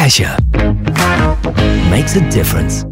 Asia makes a difference.